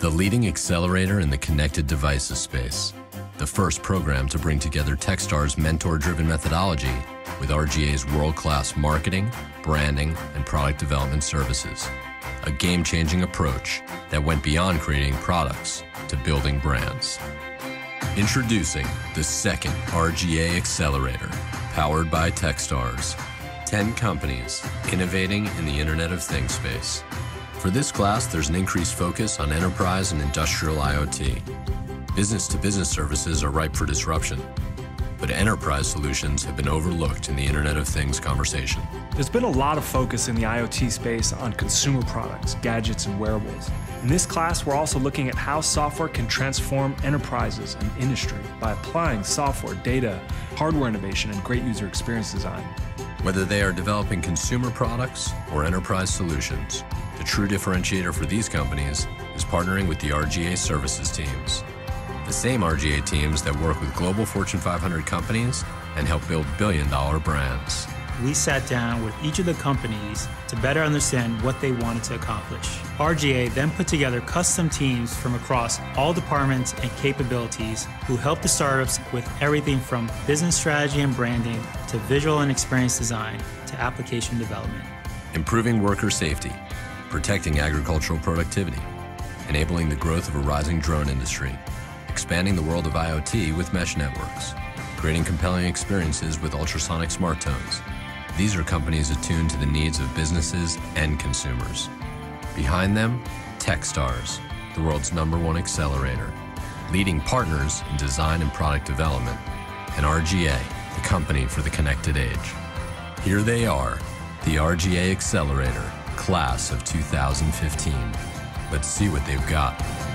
the leading accelerator in the connected devices space, the first program to bring together Techstars mentor-driven methodology with RGA's world-class marketing, branding, and product development services. A game-changing approach that went beyond creating products to building brands. Introducing the second RGA Accelerator, powered by Techstars. 10 companies innovating in the Internet of Things space. For this class, there's an increased focus on enterprise and industrial IoT. Business-to-business services are ripe for disruption, but enterprise solutions have been overlooked in the Internet of Things conversation. There's been a lot of focus in the IoT space on consumer products, gadgets, and wearables. In this class, we're also looking at how software can transform enterprises and industry by applying software, data, hardware innovation, and great user experience design. Whether they are developing consumer products or enterprise solutions, the true differentiator for these companies is partnering with the RGA services teams. The same RGA teams that work with global Fortune 500 companies and help build billion dollar brands. We sat down with each of the companies to better understand what they wanted to accomplish. RGA then put together custom teams from across all departments and capabilities who help the startups with everything from business strategy and branding to visual and experience design to application development. Improving worker safety, protecting agricultural productivity, enabling the growth of a rising drone industry, expanding the world of IoT with mesh networks, creating compelling experiences with ultrasonic smart tones. These are companies attuned to the needs of businesses and consumers. Behind them, Techstars, the world's number one accelerator, leading partners in design and product development, and RGA, the company for the connected age. Here they are, the RGA Accelerator, class of 2015. Let's see what they've got.